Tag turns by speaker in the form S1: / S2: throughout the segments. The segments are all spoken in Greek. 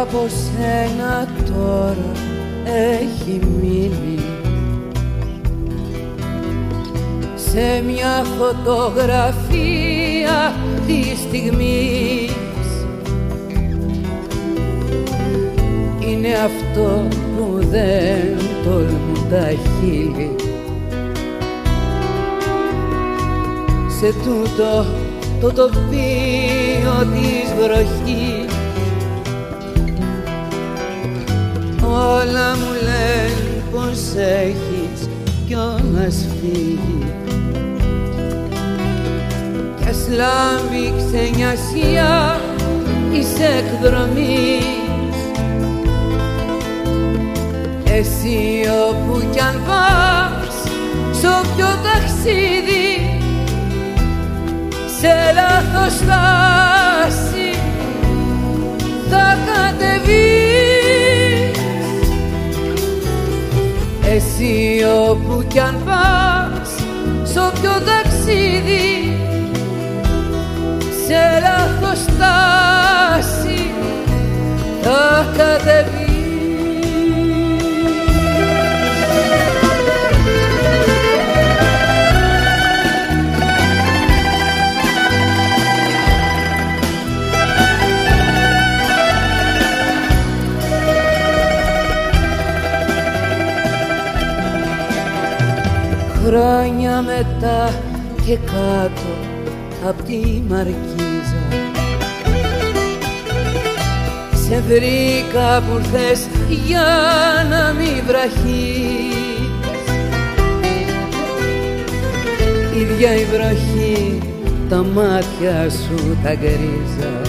S1: από σένα τώρα έχει μείνει. Σε μια φωτογραφία της στιγμής. Είναι αυτό που δεν τολμούν τα χείλη. Σε τούτο το τοπίο της βροχής όλα μου λένε πως έχεις κιόλας φύγει. Κι ας λάμπει ξενιασία της εκδρομής. Εσύ όπου κι αν πας σ' όποιο ταξίδι σε λάθος στάση θα κατεβείς εσύ όπου κι αν πας σ' όποιο ταξίδι χρόνια μετά και κάτω απ' τη μαρκίζα. Σε βρήκα που θες για να μην βραχείς. Ίδια η βροχή τα μάτια σου τα γκρίζα.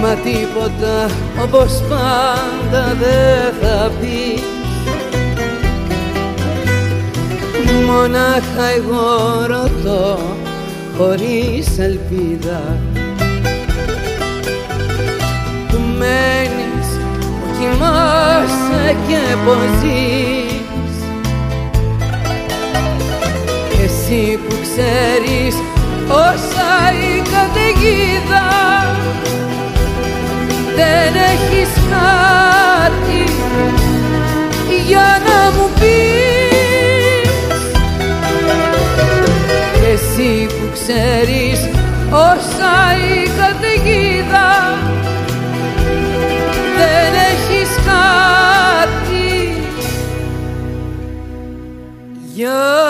S1: Μα τίποτα όπως πάντα δεν θα πεις Μονάχα εγώ ρωτώ χωρίς ελπίδα. Που μένεις, που κοιμάσαι και πως ζεις. Εσύ που ξέρεις όσα η καταιγίδα Δεν έχεις κάτι εσύ που ξέρεις όσα η καταιγίδα δεν έχεις κάτι. Για